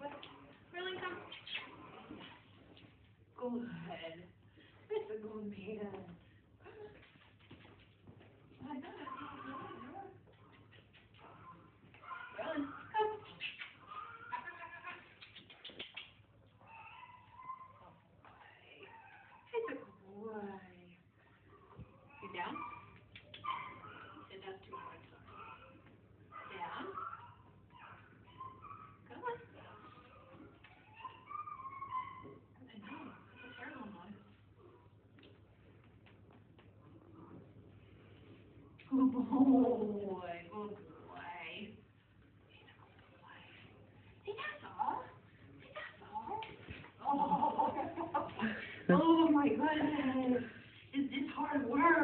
Really, come. Good. It's a good man. Good boy. Good boy. Good boy. See, that's all. See, that's all. Oh, oh my goodness. Is this hard work.